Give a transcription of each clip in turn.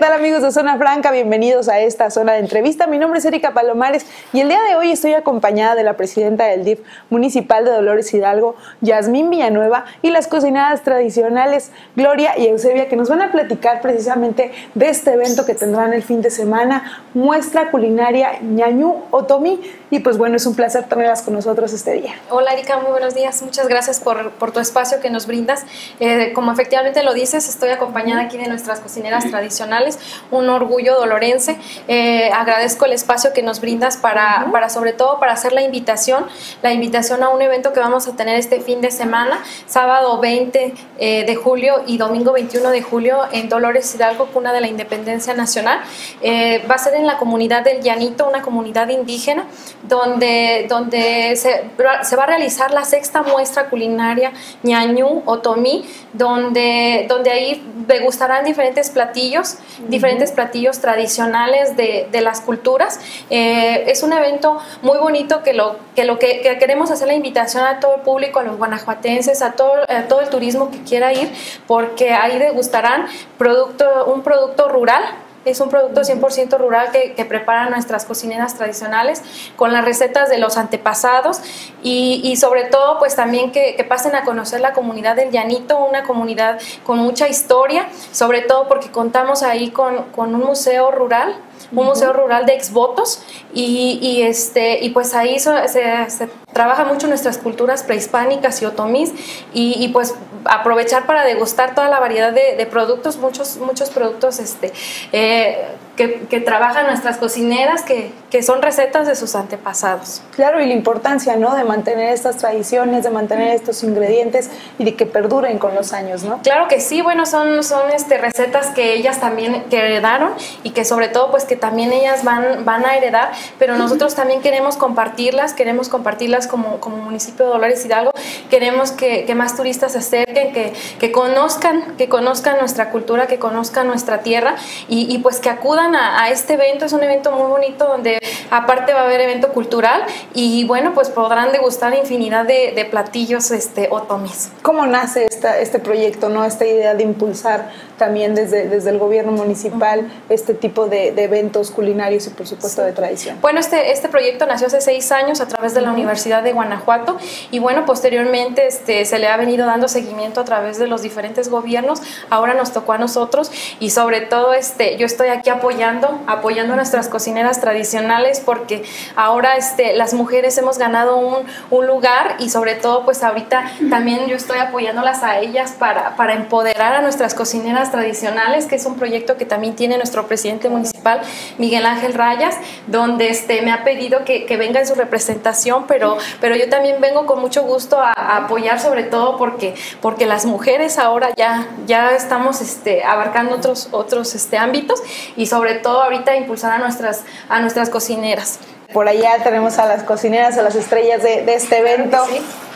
tal amigos de Zona Franca? Bienvenidos a esta zona de entrevista. Mi nombre es Erika Palomares y el día de hoy estoy acompañada de la presidenta del DIF municipal de Dolores Hidalgo, Yasmín Villanueva, y las cocinadas tradicionales Gloria y Eusebia, que nos van a platicar precisamente de este evento que tendrán el fin de semana, muestra culinaria ñañú Otomi. Y pues bueno, es un placer tenerlas con nosotros este día. Hola Erika, muy buenos días. Muchas gracias por, por tu espacio que nos brindas. Eh, como efectivamente lo dices, estoy acompañada aquí de nuestras cocineras tradicionales un orgullo dolorense. Eh, agradezco el espacio que nos brindas para, para, sobre todo, para hacer la invitación, la invitación a un evento que vamos a tener este fin de semana, sábado 20 eh, de julio y domingo 21 de julio en Dolores Hidalgo, cuna de la Independencia Nacional. Eh, va a ser en la comunidad del Llanito, una comunidad indígena, donde, donde se, se va a realizar la sexta muestra culinaria ñañú otomí, donde, donde ahí degustarán diferentes platillos diferentes platillos tradicionales de, las culturas. Eh, es un evento muy bonito que lo que, lo que, queremos hacer la invitación a todo el público, a los guanajuatenses, a todo, todo el turismo que quiera ir, porque ahí degustarán producto, un producto rural es un producto 100% rural que, que, preparan nuestras cocineras tradicionales con las recetas de los antepasados y, sobre todo pues también que, pasen a conocer la comunidad del Llanito, una comunidad con mucha historia, sobre todo porque contamos ahí con un museo rural un museo rural de exvotos y, y, este, y pues ahí se, se, trabaja mucho nuestras culturas prehispánicas y otomís y, y, pues aprovechar para degustar toda la variedad de, de productos, muchos, muchos productos este, eh, que, que, trabajan nuestras cocineras, que, que, son recetas de sus antepasados. Claro, y la importancia ¿no? de mantener estas tradiciones, de mantener estos ingredientes y de que perduren con los años, ¿no? Claro que sí, bueno, son, son este, recetas que ellas también que heredaron y que sobre todo pues que también ellas van, van a heredar, pero nosotros también queremos compartirlas, queremos compartirlas como, como municipio de Dolores Hidalgo, queremos que, que más turistas se acerquen, que, que, conozcan, que conozcan nuestra cultura, que conozcan nuestra tierra y, y pues que acudan a, este evento, es un evento muy bonito donde aparte va a haber evento cultural y bueno, pues podrán degustar infinidad de, de platillos este, otomis. ¿Cómo nace esta, este proyecto, no esta idea de impulsar también desde, desde el gobierno municipal uh -huh. este tipo de, de, eventos culinarios y por supuesto sí. de tradición. Bueno, este, este proyecto nació hace seis años a través de la uh -huh. Universidad de Guanajuato y bueno, posteriormente este, se le ha venido dando seguimiento a través de los diferentes gobiernos, ahora nos tocó a nosotros y sobre todo este, yo estoy aquí apoyando, apoyando a nuestras cocineras tradicionales porque ahora este, las mujeres hemos ganado un, un lugar y sobre todo pues ahorita también yo estoy apoyándolas a ellas para, para empoderar a nuestras cocineras tradicionales, que es un proyecto que también tiene nuestro presidente municipal, Miguel Ángel Rayas, donde este, me ha pedido que, que venga en su representación, pero, pero yo también vengo con mucho gusto a, a, apoyar sobre todo porque, porque las mujeres ahora ya, ya estamos este, abarcando otros, otros este, ámbitos y sobre todo ahorita impulsar a nuestras, a nuestras cocineras. Por allá tenemos a las cocineras, a las estrellas de, de este evento.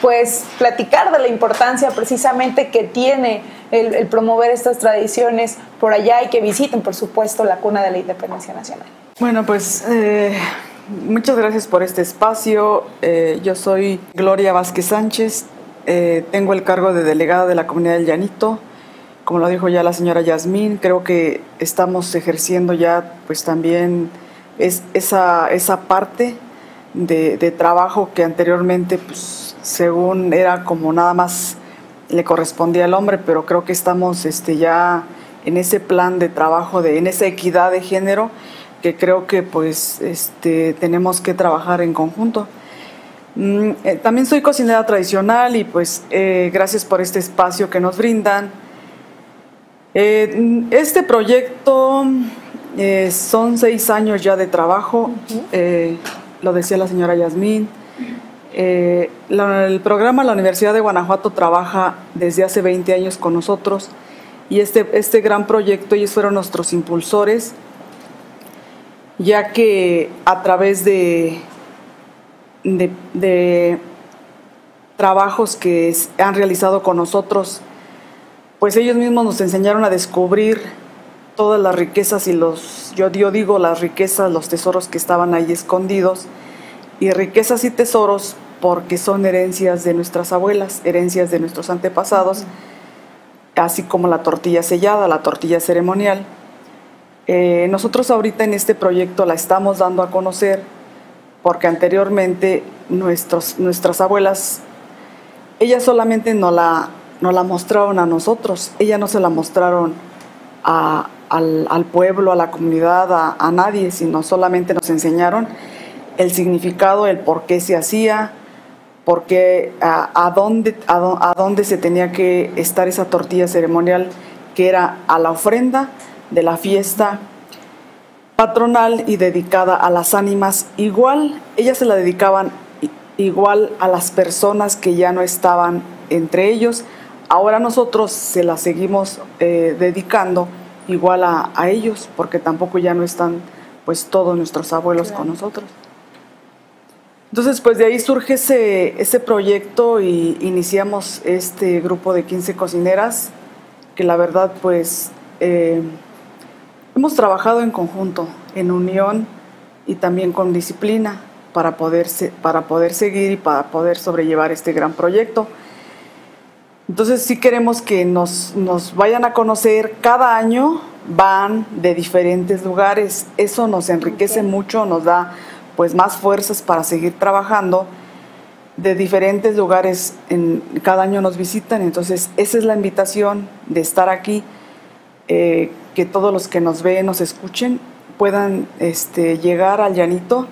Pues platicar de la importancia precisamente que tiene el, promover estas tradiciones por allá y que visiten, por supuesto, la cuna de la independencia nacional. Bueno, pues eh, muchas gracias por este espacio. Eh, yo soy Gloria Vázquez Sánchez, eh, tengo el cargo de delegada de la comunidad del Llanito. Como lo dijo ya la señora Yasmín, creo que estamos ejerciendo ya pues también es esa, esa parte de, de, trabajo que anteriormente, pues, según era como nada más le correspondía al hombre, pero creo que estamos este, ya en ese plan de trabajo, de, en esa equidad de género, que creo que pues este, tenemos que trabajar en conjunto. Mm, eh, también soy cocinera tradicional y pues eh, gracias por este espacio que nos brindan. Eh, este proyecto son seis años ya de trabajo, uh -huh. Lo decía la señora Yasmín. Eh, el programa La Universidad de Guanajuato trabaja desde hace 20 años con nosotros y este, este gran proyecto ellos fueron nuestros impulsores, ya que a través de, de, de trabajos que han realizado con nosotros, pues ellos mismos nos enseñaron a descubrir todas las riquezas y los, yo, yo digo las riquezas, los tesoros que estaban ahí escondidos, y riquezas y tesoros porque son herencias de nuestras abuelas, herencias de nuestros antepasados, así como la tortilla sellada, la tortilla ceremonial. Eh, nosotros ahorita en este proyecto la estamos dando a conocer porque anteriormente nuestros, nuestras abuelas, ellas solamente no la, la mostraron a nosotros, ellas no se la mostraron al, pueblo, a la comunidad, a, nadie, sino solamente nos enseñaron el significado, el por qué se hacía, por qué, a, dónde, a, dónde se tenía que estar esa tortilla ceremonial, que era a la ofrenda de la fiesta patronal y dedicada a las ánimas, igual, ellas se la dedicaban igual a las personas que ya no estaban entre ellos, ahora nosotros se la seguimos eh, dedicando igual a, ellos, porque tampoco ya no están pues todos nuestros abuelos con nosotros. Entonces, pues de ahí surge ese, ese proyecto y iniciamos este grupo de 15 cocineras, que la verdad pues eh, Hemos trabajado en conjunto, en unión y también con disciplina para poder, para poder seguir y para poder sobrellevar este gran proyecto. Entonces sí queremos que nos, nos vayan a conocer. Cada año van de diferentes lugares. Eso nos enriquece mucho, nos da pues más fuerzas para seguir trabajando. De diferentes lugares en, cada año nos visitan. Entonces esa es la invitación de estar aquí. Eh, que todos los que nos ven, nos escuchen, puedan este, llegar al llanito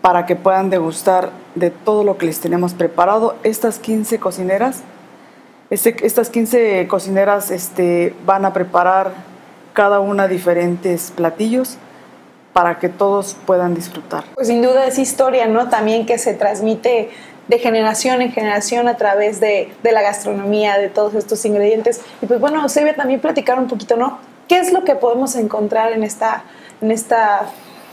para que puedan degustar de todo lo que les tenemos preparado. Estas 15 cocineras, este, estas 15 cocineras este, van a preparar cada una diferentes platillos para que todos puedan disfrutar. Pues sin duda es historia, ¿no? También que se transmite de generación en generación a través de, de la gastronomía, de todos estos ingredientes. Y pues bueno, ve también platicar un poquito, ¿no? ¿Qué es lo que podemos encontrar en esta, en esta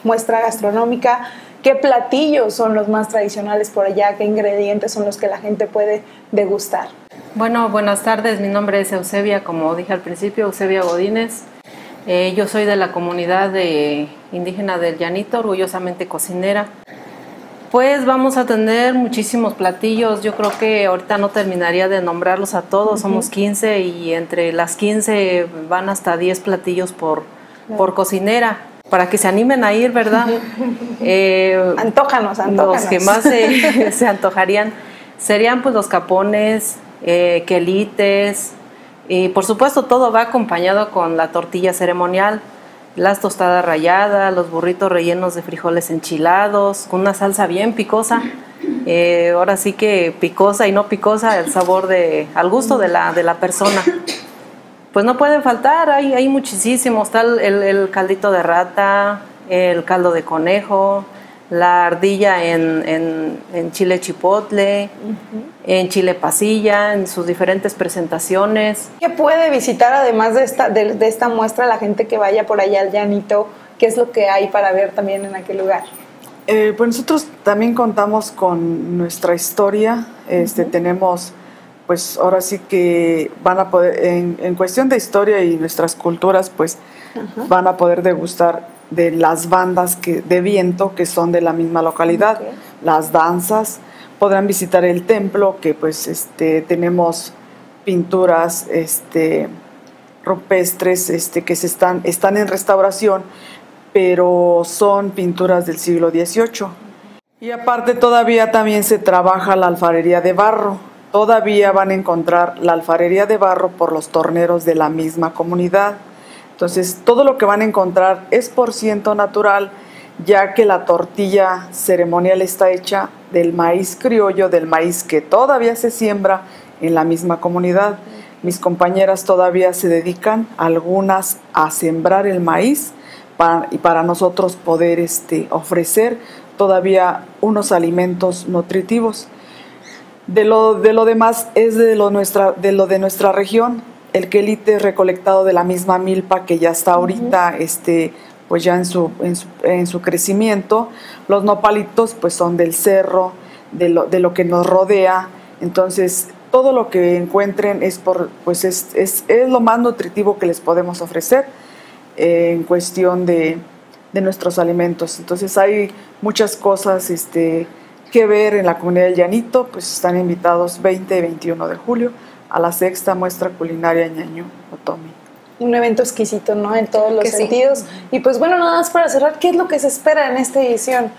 muestra gastronómica? ¿Qué platillos son los más tradicionales por allá? ¿Qué ingredientes son los que la gente puede degustar? Bueno, buenas tardes. Mi nombre es Eusebia, como dije al principio, Eusebia Godínez. Eh, yo soy de la comunidad de indígena del Llanito, orgullosamente cocinera. Pues vamos a tener muchísimos platillos. Yo creo que ahorita no terminaría de nombrarlos a todos. Somos 15 y entre las 15 van hasta 10 platillos por, por cocinera. Para que se animen a ir, ¿verdad? eh, antójanos, antójanos. Los que más se, antojarían serían pues los capones, eh, quelites. Y por supuesto todo va acompañado con la tortilla ceremonial las tostadas rayadas, los burritos rellenos de frijoles enchilados, con una salsa bien picosa. Eh, ahora sí que picosa y no picosa, el sabor de, al gusto de la, de la persona. Pues no pueden faltar, hay, hay muchísimos, está el caldito de rata, el caldo de conejo, la ardilla en, chile chipotle, en chile pasilla, en sus diferentes presentaciones. ¿Qué puede visitar además de esta, de, esta muestra la gente que vaya por allá al llanito? ¿Qué es lo que hay para ver también en aquel lugar? Eh, pues nosotros también contamos con nuestra historia, este, tenemos pues ahora sí que van a poder, en, cuestión de historia y nuestras culturas, pues van a poder degustar de las bandas que, de viento que son de la misma localidad, las danzas, podrán visitar el templo que pues este, tenemos pinturas este, rupestres este, que se están, están en restauración, pero son pinturas del siglo XVIII. Y aparte todavía también se trabaja la alfarería de barro. Todavía van a encontrar la alfarería de barro por los torneros de la misma comunidad. Entonces, todo lo que van a encontrar es por ciento natural, ya que la tortilla ceremonial está hecha del maíz criollo, del maíz que todavía se siembra en la misma comunidad. Mis compañeras todavía se dedican, algunas, a sembrar el maíz y para nosotros poder este, ofrecer todavía unos alimentos nutritivos. De lo, de lo demás es de lo, nuestra, de lo de nuestra región, el quelite recolectado de la misma milpa que ya está ahorita, este, pues ya en su, en su, crecimiento. Los nopalitos pues son del cerro, de lo, de lo que nos rodea. Entonces, todo lo que encuentren es, por, pues es, es, es lo más nutritivo que les podemos ofrecer eh, en cuestión de, de, nuestros alimentos. Entonces, hay muchas cosas este, que ver en la comunidad del Llanito, pues están invitados 20 y 21 de julio a la sexta muestra culinaria ñaño Otomi. un evento exquisito, ¿no? En todos los sentidos. Y pues bueno, nada más para cerrar, ¿qué es lo que se espera en esta edición?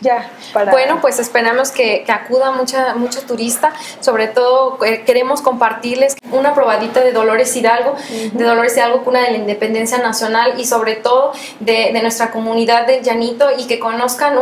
Ya para... Bueno, pues esperamos que, acuda mucha, mucho turista, sobre todo eh, queremos compartirles una probadita de Dolores Hidalgo, de Dolores Hidalgo, cuna de la independencia nacional y sobre todo de, nuestra comunidad del Llanito y que conozcan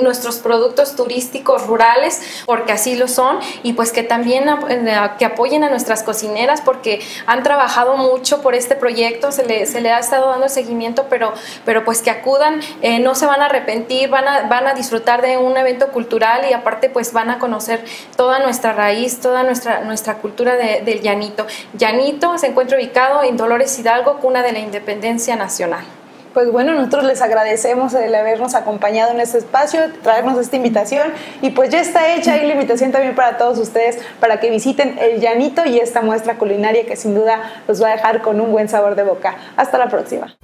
nuestros productos turísticos rurales, porque así lo son, y pues que también eh, que apoyen a nuestras cocineras porque han trabajado mucho por este proyecto, se le, se le ha estado dando seguimiento, pero, pero pues que acudan, eh, no se van a arrepentir, van a, van a disfrutar de un evento cultural y aparte pues van a conocer toda nuestra raíz, toda nuestra, nuestra cultura del llanito. Llanito se encuentra ubicado en Dolores Hidalgo, cuna de la independencia nacional. Pues bueno, nosotros les agradecemos el habernos acompañado en este espacio, traernos esta invitación y pues ya está hecha y la invitación también para todos ustedes para que visiten el Llanito y esta muestra culinaria que sin duda los va a dejar con un buen sabor de boca. Hasta la próxima.